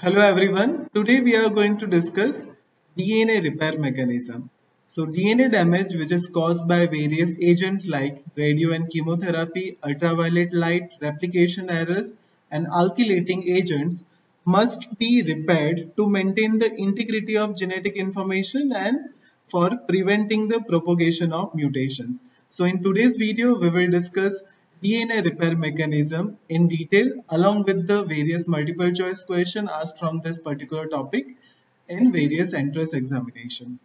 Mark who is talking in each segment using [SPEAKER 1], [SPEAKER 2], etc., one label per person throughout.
[SPEAKER 1] Hello everyone. Today we are going to discuss DNA repair mechanism. So DNA damage which is caused by various agents like radio and chemotherapy, ultraviolet light, replication errors and alkylating agents must be repaired to maintain the integrity of genetic information and for preventing the propagation of mutations. So in today's video we will discuss DNA repair mechanism in detail along with the various multiple choice question asked from this particular topic in various entrance examination.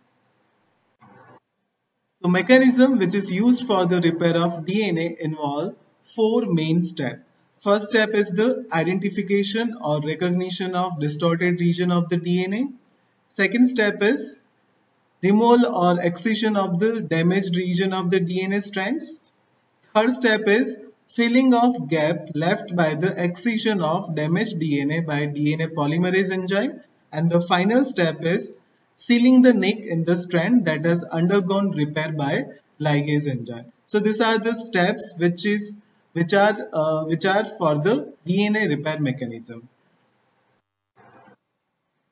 [SPEAKER 1] The mechanism which is used for the repair of DNA involve four main steps. First step is the identification or recognition of distorted region of the DNA. Second step is removal or excision of the damaged region of the DNA strands. Third step is filling of gap left by the excision of damaged DNA by DNA polymerase enzyme and the final step is sealing the nick in the strand that has undergone repair by ligase enzyme. So these are the steps which is which are uh, which are for the DNA repair mechanism.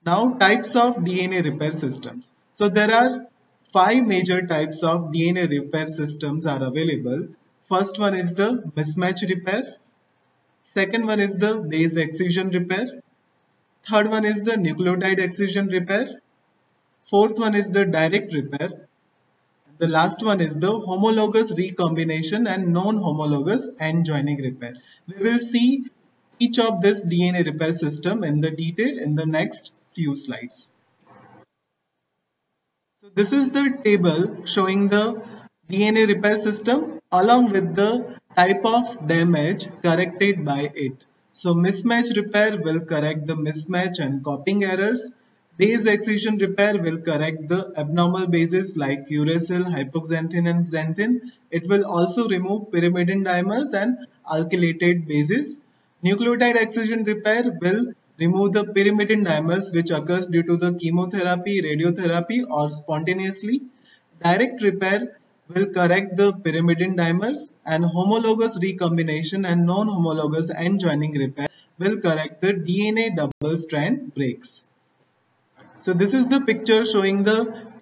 [SPEAKER 1] Now types of DNA repair systems. So there are five major types of DNA repair systems are available First one is the mismatch repair. Second one is the base excision repair. Third one is the nucleotide excision repair. Fourth one is the direct repair. The last one is the homologous recombination and non-homologous end joining repair. We will see each of this DNA repair system in the detail in the next few slides. So this is the table showing the DNA repair system along with the type of damage corrected by it. So mismatch repair will correct the mismatch and copying errors. Base excision repair will correct the abnormal bases like uracil, hypoxanthine and xanthine. It will also remove pyrimidine dimers and alkylated bases. Nucleotide excision repair will remove the pyrimidine dimers which occurs due to the chemotherapy, radiotherapy or spontaneously. Direct repair will correct the pyrimidine dimers and homologous recombination and non-homologous end joining repair will correct the DNA double strand breaks. So this is the picture showing the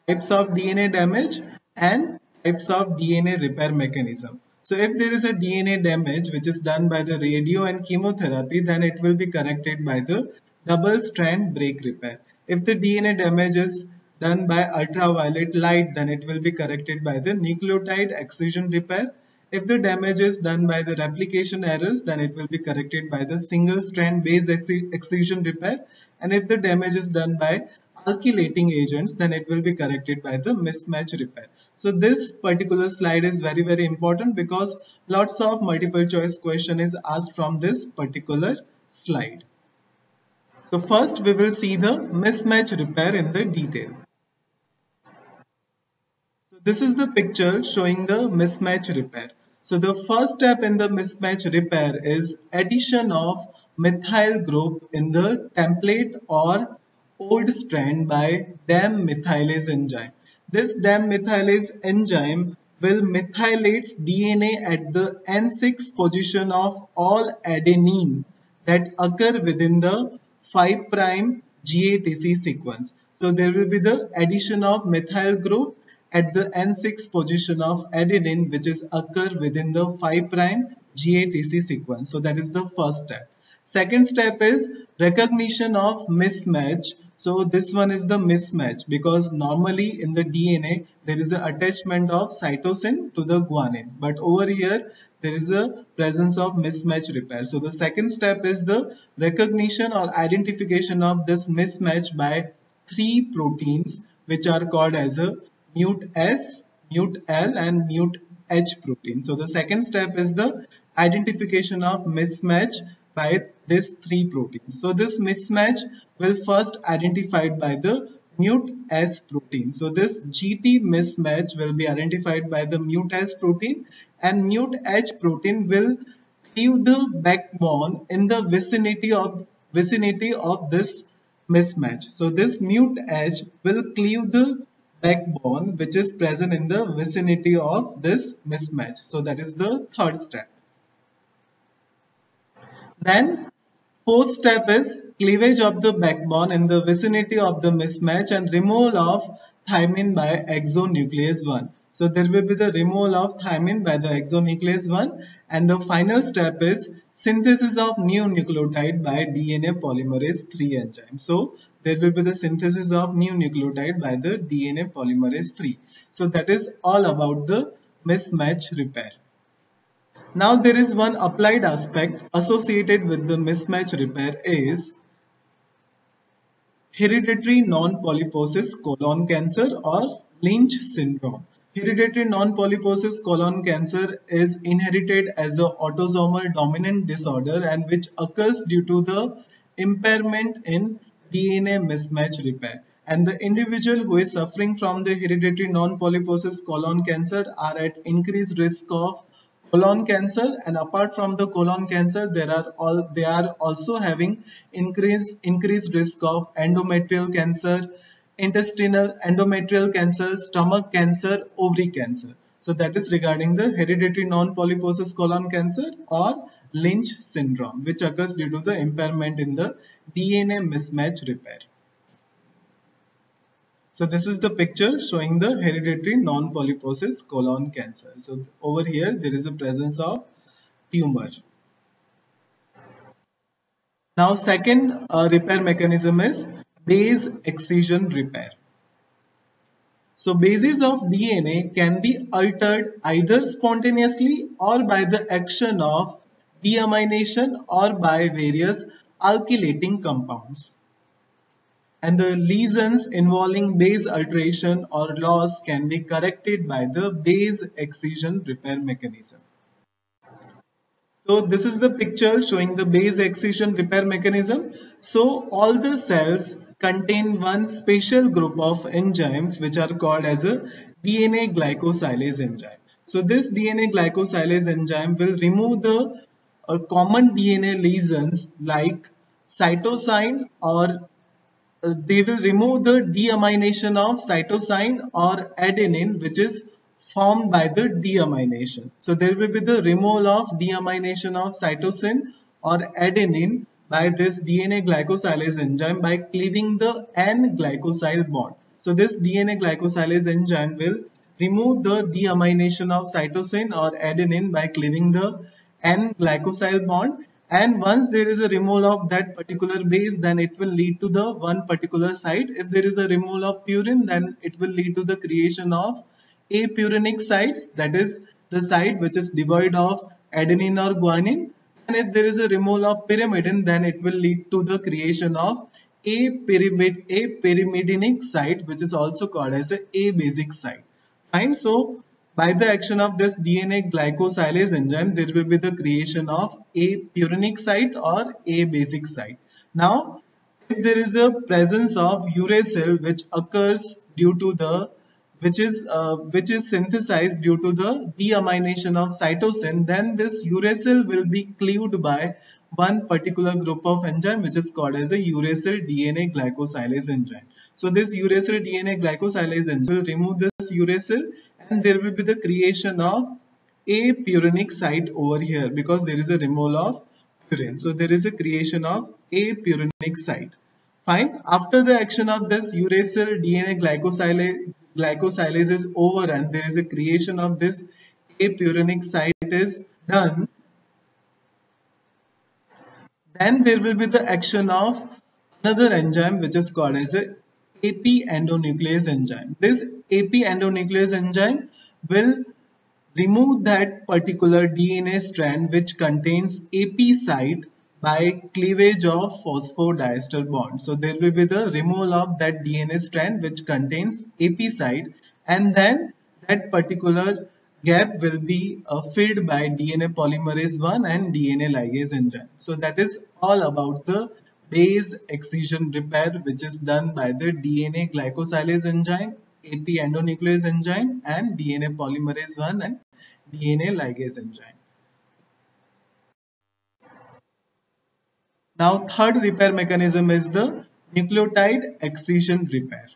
[SPEAKER 1] types of DNA damage and types of DNA repair mechanism. So if there is a DNA damage which is done by the radio and chemotherapy then it will be corrected by the double strand break repair. If the DNA damage is done by ultraviolet light then it will be corrected by the nucleotide excision repair. If the damage is done by the replication errors then it will be corrected by the single strand base excision repair and if the damage is done by alkylating agents then it will be corrected by the mismatch repair. So this particular slide is very very important because lots of multiple choice question is asked from this particular slide. So first we will see the mismatch repair in the detail. This is the picture showing the mismatch repair. So the first step in the mismatch repair is addition of methyl group in the template or old strand by DAM methylase enzyme. This DAM methylase enzyme will methylates DNA at the N6 position of all adenine that occur within the 5' GATC sequence. So there will be the addition of methyl group at the N6 position of adenine which is occur within the 5' GATC sequence. So that is the first step. Second step is recognition of mismatch. So this one is the mismatch because normally in the DNA there is an attachment of cytosine to the guanine but over here there is a presence of mismatch repair. So the second step is the recognition or identification of this mismatch by three proteins which are called as a mut S, mut L and mut H protein. So the second step is the identification of mismatch by these three proteins. So this mismatch will first identified by the mut S protein. So this GT mismatch will be identified by the mut S protein and mut H protein will cleave the backbone in the vicinity of vicinity of this mismatch. So this mut H will cleave the backbone which is present in the vicinity of this mismatch. So that is the third step. Then Fourth step is cleavage of the backbone in the vicinity of the mismatch and removal of thymine by exonuclease 1. So there will be the removal of thymine by the exonuclease 1 and the final step is synthesis of new nucleotide by DNA polymerase 3 enzyme. So there will be the synthesis of new nucleotide by the DNA polymerase 3. So that is all about the mismatch repair. Now there is one applied aspect associated with the mismatch repair is hereditary non-polyposis colon cancer or Lynch syndrome. Hereditary non-polyposis colon cancer is inherited as an autosomal dominant disorder and which occurs due to the impairment in DNA mismatch repair. And the individual who is suffering from the hereditary non-polyposis colon cancer are at increased risk of colon cancer and apart from the colon cancer there are all they are also having increased increased risk of endometrial cancer intestinal endometrial cancer stomach cancer ovary cancer so that is regarding the hereditary non-polyposis colon cancer or lynch syndrome which occurs due to the impairment in the dna mismatch repair so this is the picture showing the hereditary non-polyposis colon cancer. So over here there is a presence of tumor. Now second uh, repair mechanism is base excision repair. So bases of DNA can be altered either spontaneously or by the action of deamination or by various alkylating compounds and the lesions involving base alteration or loss can be corrected by the base excision repair mechanism. So this is the picture showing the base excision repair mechanism. So all the cells contain one special group of enzymes which are called as a DNA glycosylase enzyme. So this DNA glycosylase enzyme will remove the uh, common DNA lesions like cytosine or uh, they will remove the deamination of cytosine or adenine which is formed by the deamination. So there will be the removal of deamination of cytosine or adenine by this DNA glycosylase enzyme by cleaving the N-glycosyl bond. So this DNA glycosylase enzyme will remove the deamination of cytosine or adenine by cleaving the N-glycosyl bond and once there is a removal of that particular base then it will lead to the one particular site if there is a removal of purine then it will lead to the creation of apurinic sites that is the site which is devoid of adenine or guanine and if there is a removal of pyrimidine then it will lead to the creation of a pyrimid a pyrimidinic site which is also called as a a basic site fine so by the action of this DNA glycosylase enzyme, there will be the creation of a purinic site or a basic site. Now, if there is a presence of uracil which occurs due to the which is uh, which is synthesized due to the deamination of cytosine, then this uracil will be cleaved by one particular group of enzyme which is called as a uracil DNA glycosylase enzyme. So this uracil DNA glycosylase enzyme will remove this uracil and there will be the creation of apurinic site over here because there is a removal of purine. So there is a creation of apurinic site. Fine. After the action of this uracil DNA glycosylase, glycosylase is over and there is a creation of this apurinic site is done. Then there will be the action of another enzyme which is called as a AP endonuclease enzyme. This AP endonuclease enzyme will remove that particular DNA strand which contains AP site by cleavage of phosphodiester bond. So there will be the removal of that DNA strand which contains AP site and then that particular gap will be uh, filled by DNA polymerase 1 and DNA ligase enzyme. So that is all about the base excision repair which is done by the DNA glycosylase enzyme, AP endonuclease enzyme and DNA polymerase 1 and DNA ligase enzyme. Now third repair mechanism is the nucleotide excision repair.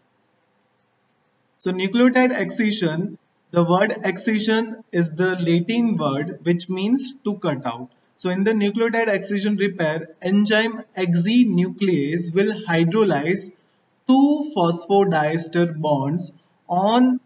[SPEAKER 1] So nucleotide excision, the word excision is the Latin word which means to cut out. So in the nucleotide excision repair, enzyme nuclease will hydrolyze two phosphodiester bonds on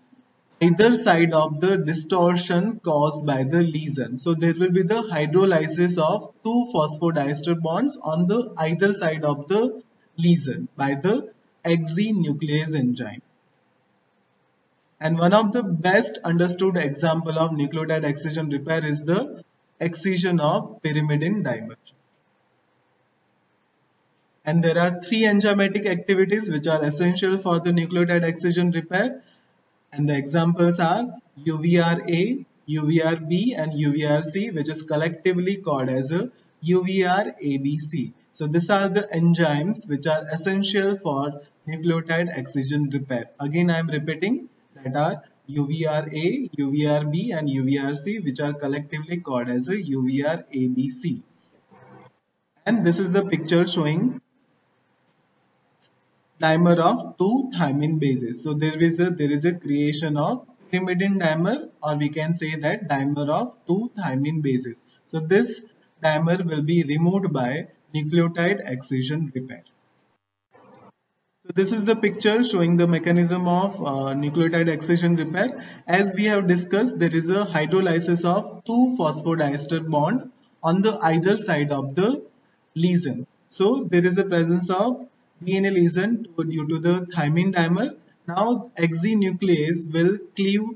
[SPEAKER 1] either side of the distortion caused by the lesion. So there will be the hydrolysis of two phosphodiester bonds on the either side of the lesion by the nuclease enzyme. And one of the best understood example of nucleotide excision repair is the excision of pyrimidine dimer. And there are three enzymatic activities which are essential for the nucleotide excision repair. And the examples are UVRA, UVRB and UVRC which is collectively called as a UVRABC. So these are the enzymes which are essential for nucleotide excision repair. Again I am repeating that are UVRA, UVRB and UVRC which are collectively called as a UVRABC. And this is the picture showing dimer of two thymine bases. So there is a there is a creation of pyrimidine dimer or we can say that dimer of two thymine bases. So this dimer will be removed by nucleotide excision repair. So this is the picture showing the mechanism of uh, nucleotide excision repair. As we have discussed, there is a hydrolysis of two phosphodiester bond on the either side of the lesion. So there is a presence of DNA lesion due to the thymine dimer. Now exonuclease will cleave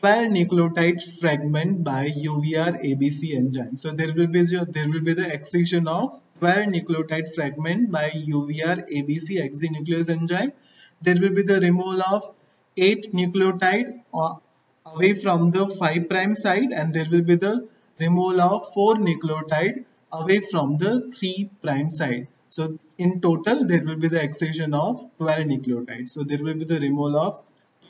[SPEAKER 1] 12 nucleotide fragment by UVR ABC enzyme. So there will be there will be the excision of 12 nucleotide fragment by UVR ABC exonuclease enzyme. There will be the removal of 8 nucleotide uh, away from the 5 prime side and there will be the removal of 4 nucleotide away from the 3 prime side. So in total there will be the excision of 12 nucleotides. So there will be the removal of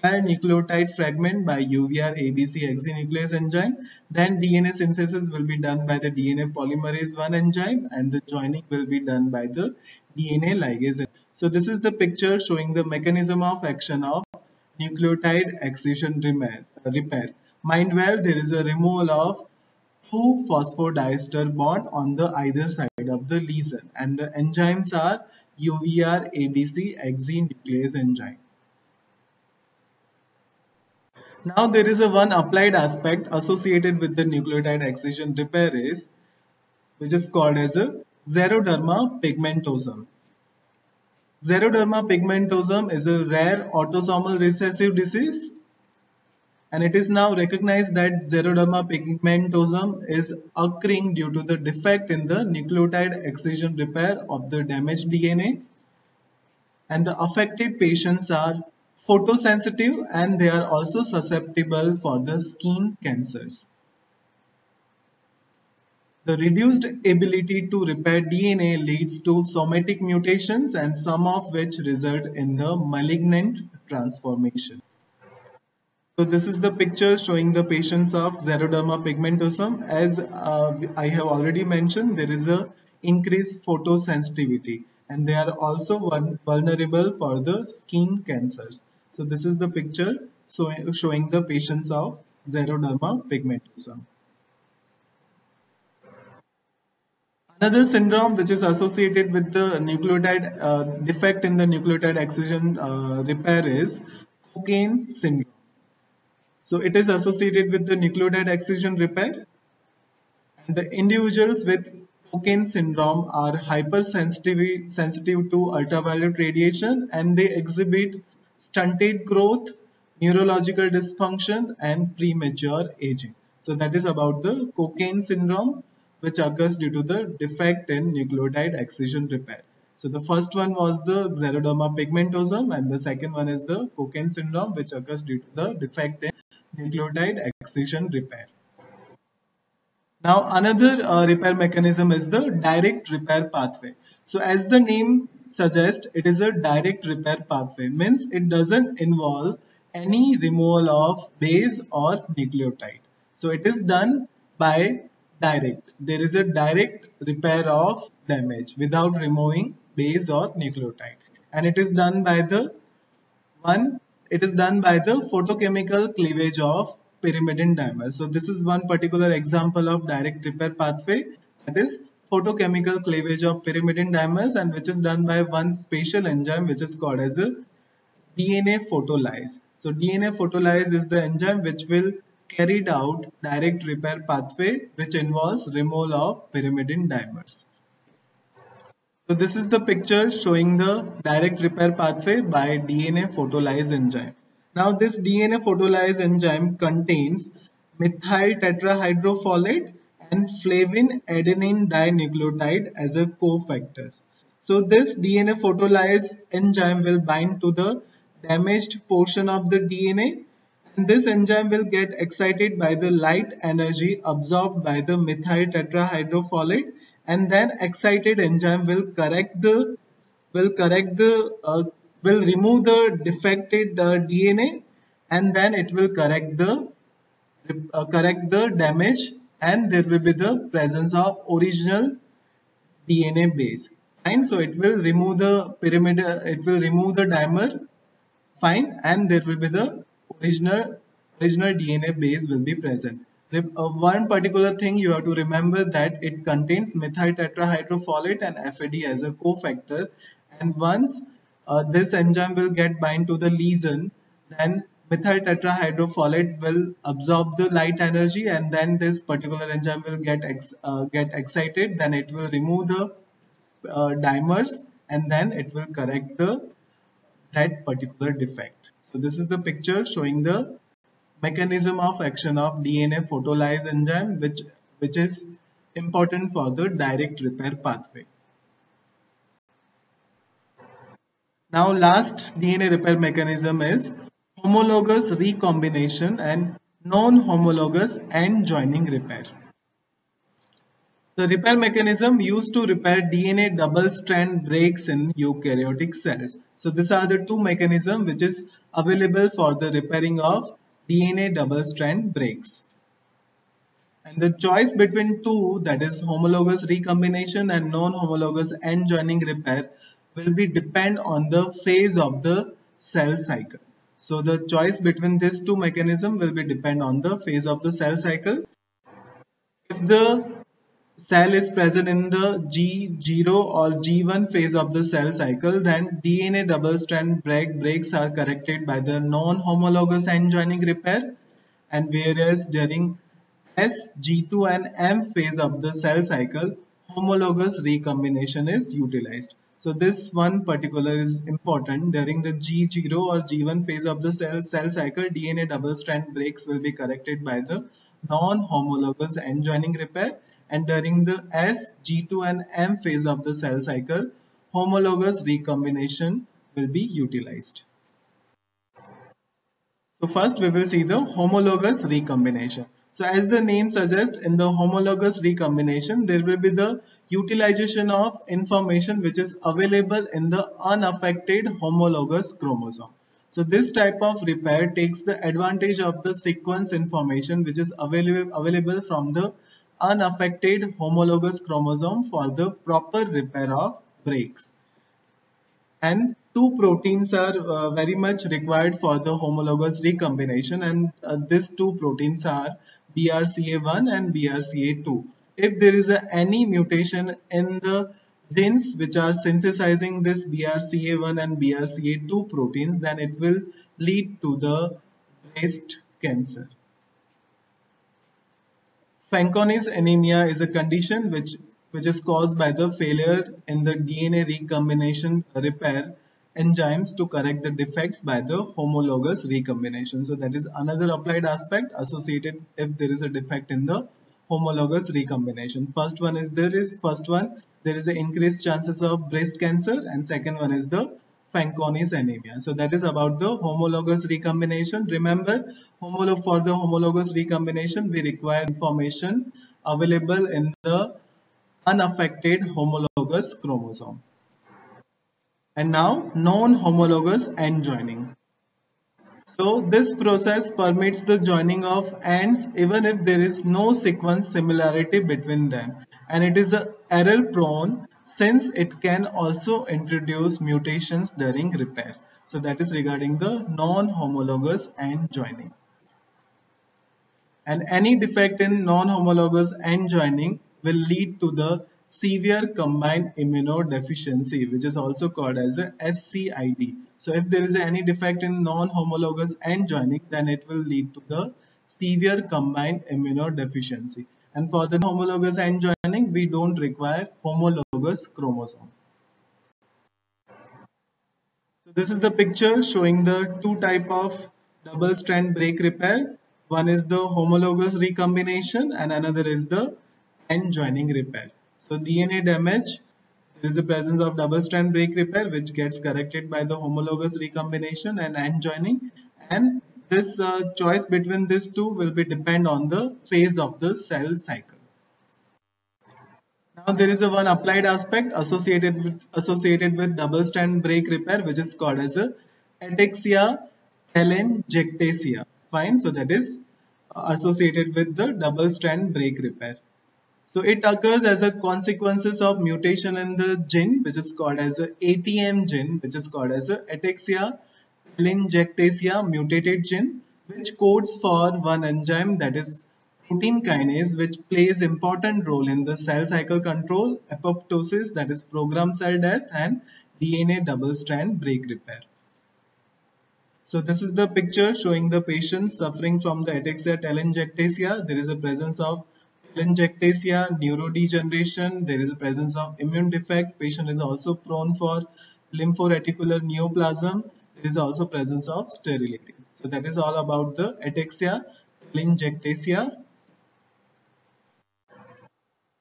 [SPEAKER 1] a nucleotide fragment by UVR ABC exonuclease enzyme. Then DNA synthesis will be done by the DNA polymerase 1 enzyme and the joining will be done by the DNA ligase. So this is the picture showing the mechanism of action of nucleotide excision repair. Mind well, there is a removal of two phosphodiester bond on the either side of the lesion and the enzymes are UVR ABC exonuclease enzyme. Now there is a one applied aspect associated with the nucleotide excision repair is which is called as a xeroderma pigmentosum. Xeroderma pigmentosum is a rare autosomal recessive disease and it is now recognized that xeroderma pigmentosum is occurring due to the defect in the nucleotide excision repair of the damaged DNA and the affected patients are photosensitive and they are also susceptible for the skin cancers. The reduced ability to repair DNA leads to somatic mutations and some of which result in the malignant transformation. So this is the picture showing the patients of xeroderma pigmentosum. As uh, I have already mentioned, there is a increased photosensitivity and they are also vulnerable for the skin cancers. So this is the picture showing the patients of xeroderma pigmentosum. Another syndrome which is associated with the nucleotide uh, defect in the nucleotide excision uh, repair is Cockayne syndrome. So it is associated with the nucleotide excision repair. And the individuals with Cockayne syndrome are hypersensitive sensitive to ultraviolet radiation and they exhibit stunted growth, neurological dysfunction and premature aging. So that is about the Cockayne syndrome which occurs due to the defect in nucleotide excision repair. So the first one was the xeroderma pigmentosum and the second one is the Cockayne syndrome which occurs due to the defect in nucleotide excision repair. Now another uh, repair mechanism is the direct repair pathway. So as the name suggests it is a direct repair pathway means it doesn't involve any removal of base or nucleotide. So it is done by direct. There is a direct repair of damage without removing base or nucleotide and it is done by the one it is done by the photochemical cleavage of pyrimidine dimer. So this is one particular example of direct repair pathway that is photochemical cleavage of pyrimidine dimers and which is done by one special enzyme which is called as a DNA photolyase. So DNA photolyase is the enzyme which will carried out direct repair pathway which involves removal of pyrimidine dimers. So this is the picture showing the direct repair pathway by DNA photolyase enzyme. Now this DNA photolyase enzyme contains methyl tetrahydrofolate and flavin adenine dinucleotide as a cofactors. So this DNA photolyase enzyme will bind to the damaged portion of the DNA and this enzyme will get excited by the light energy absorbed by the methyl tetrahydrofolate and then excited enzyme will correct the will correct the uh, will remove the defected uh, DNA and then it will correct the uh, correct the damage and there will be the presence of original DNA base. Fine so it will remove the pyramid uh, it will remove the dimer. Fine and there will be the original original DNA base will be present one particular thing you have to remember that it contains methyl tetrahydrofolate and FAD as a cofactor. And once uh, this enzyme will get bind to the lesion then methyl tetrahydrofolate will absorb the light energy and then this particular enzyme will get ex, uh, get excited. Then it will remove the uh, dimers and then it will correct the that particular defect. So this is the picture showing the mechanism of action of DNA photolyase enzyme which, which is important for the direct repair pathway. Now last DNA repair mechanism is homologous recombination and non-homologous end joining repair. The repair mechanism used to repair DNA double strand breaks in eukaryotic cells. So these are the two mechanisms which is available for the repairing of DNA double strand breaks. And the choice between two that is homologous recombination and non-homologous end joining repair will be depend on the phase of the cell cycle. So the choice between these two mechanism will be depend on the phase of the cell cycle. If the cell is present in the G0 or G1 phase of the cell cycle, then DNA double strand break breaks are corrected by the non-homologous end joining repair and whereas during S, G2 and M phase of the cell cycle, homologous recombination is utilized. So this one particular is important during the G0 or G1 phase of the cell, cell cycle, DNA double strand breaks will be corrected by the non-homologous end joining repair and during the S, G2 and M phase of the cell cycle, homologous recombination will be utilized. So first we will see the homologous recombination. So as the name suggests in the homologous recombination there will be the utilization of information which is available in the unaffected homologous chromosome. So this type of repair takes the advantage of the sequence information which is available, available from the unaffected homologous chromosome for the proper repair of breaks. And two proteins are uh, very much required for the homologous recombination and uh, these two proteins are BRCA1 and BRCA2. If there is a, any mutation in the genes which are synthesizing this BRCA1 and BRCA2 proteins then it will lead to the breast cancer. Fanconi's anemia is a condition which, which is caused by the failure in the DNA recombination repair enzymes to correct the defects by the homologous recombination. So that is another applied aspect associated if there is a defect in the homologous recombination. First one is there is first one there is an increased chances of breast cancer and second one is the Fanconi's anemia. So that is about the homologous recombination. Remember, for the homologous recombination, we require information available in the unaffected homologous chromosome. And now, non-homologous end joining. So this process permits the joining of ends even if there is no sequence similarity between them and it is a error prone since it can also introduce mutations during repair. So that is regarding the non-homologous end joining. And any defect in non-homologous end joining will lead to the severe combined immunodeficiency which is also called as a SCID. So if there is any defect in non-homologous end joining then it will lead to the severe combined immunodeficiency. And for the homologous end joining we don't require homologous chromosome. So this is the picture showing the two type of double strand break repair. One is the homologous recombination and another is the end joining repair. So DNA damage, there is a presence of double strand break repair which gets corrected by the homologous recombination and end joining and this uh, choice between these two will be depend on the phase of the cell cycle. Now there is a one applied aspect associated with, associated with double strand break repair which is called as a ataxia telangiectasia. Fine, so that is associated with the double strand break repair. So it occurs as a consequences of mutation in the gene which is called as a ATM gene which is called as a ataxia telangiectasia mutated gene which codes for one enzyme that is protein kinase which plays important role in the cell cycle control, apoptosis that is programmed cell death and DNA double strand break repair. So this is the picture showing the patient suffering from the ataxia telangiectasia. There is a presence of telangiectasia, neurodegeneration, there is a presence of immune defect, patient is also prone for lymphoreticular neoplasm, there is also presence of sterility. So that is all about the ataxia telangiectasia.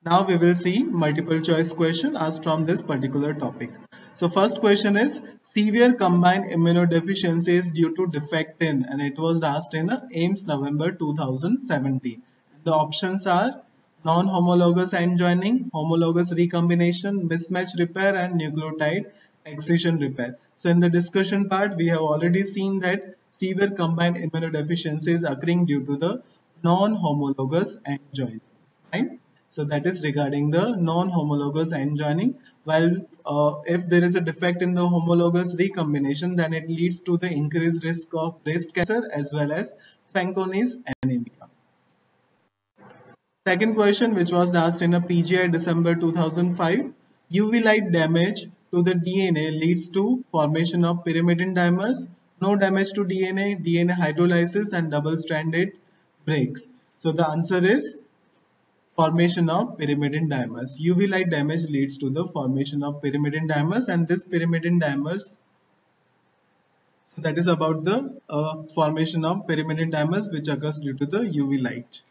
[SPEAKER 1] Now we will see multiple choice question asked from this particular topic. So first question is severe combined immunodeficiency is due to defect in and it was asked in AIIMS November 2017. The options are non-homologous end joining, homologous recombination, mismatch repair and nucleotide excision repair. So in the discussion part, we have already seen that severe combined immunodeficiency is occurring due to the non-homologous end joining. Right? So that is regarding the non-homologous end joining. While uh, if there is a defect in the homologous recombination, then it leads to the increased risk of breast cancer as well as Fanconi's anemia. Second question which was asked in a PGI December 2005. UV light damage to the DNA leads to formation of pyrimidine dimers, no damage to DNA, DNA hydrolysis and double-stranded breaks. So the answer is formation of pyrimidine dimers. UV light damage leads to the formation of pyrimidine dimers and this pyrimidine dimers that is about the uh, formation of pyrimidine dimers which occurs due to the UV light.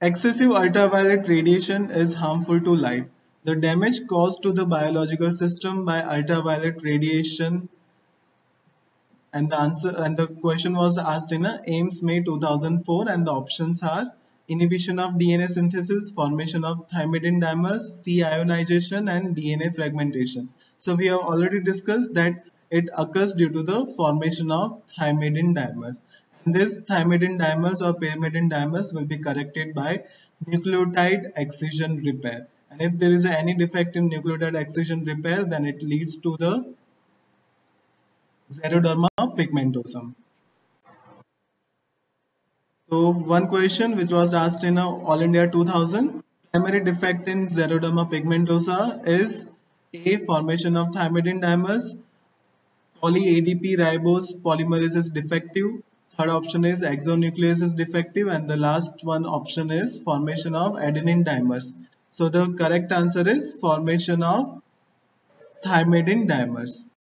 [SPEAKER 1] Excessive ultraviolet radiation is harmful to life. The damage caused to the biological system by ultraviolet radiation and the answer and the question was asked in a AIIMS May 2004 and the options are inhibition of DNA synthesis, formation of thymidine dimers, C ionization and DNA fragmentation. So we have already discussed that it occurs due to the formation of thymidine dimers. This thymidine dimers or pyrimidine dimers will be corrected by nucleotide excision repair. And if there is any defect in nucleotide excision repair, then it leads to the xeroderma pigmentosum. So one question which was asked in All India 2000, primary defect in xeroderma pigmentosa is A. Formation of thymidine dimers, poly-ADP ribose polymerase is defective, Third option is exonuclease is defective and the last one option is formation of adenine dimers. So the correct answer is formation of thymidine dimers.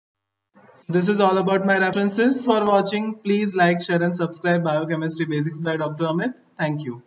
[SPEAKER 1] This is all about my references. For watching, please like, share and subscribe Biochemistry Basics by Dr. Amit. Thank you.